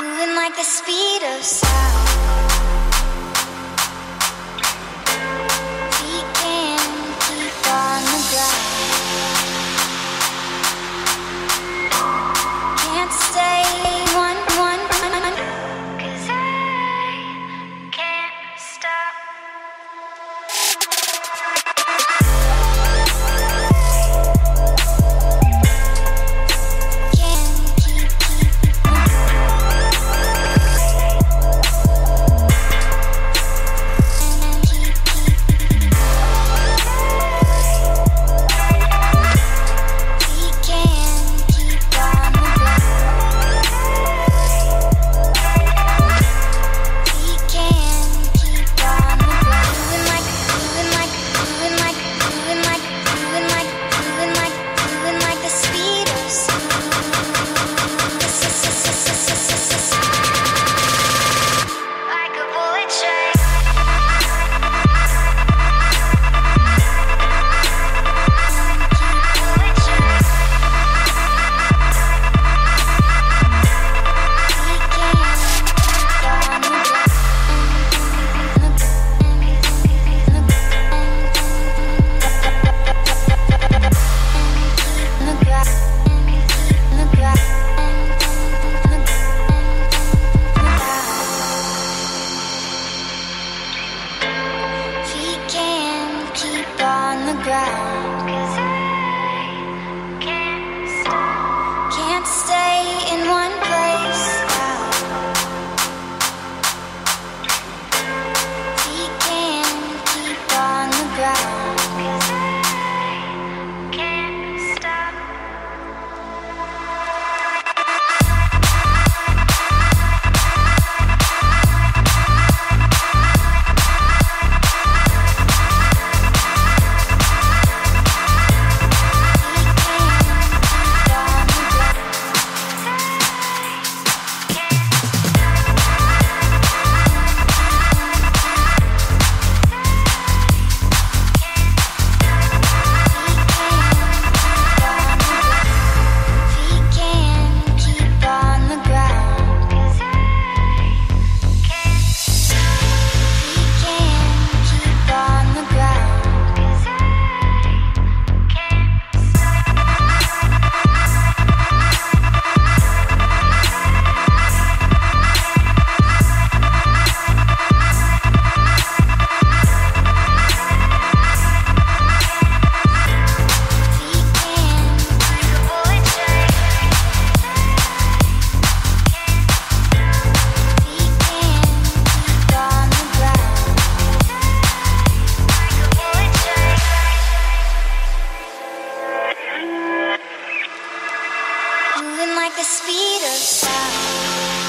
Moving like the speed of sound. ground the speed of sound.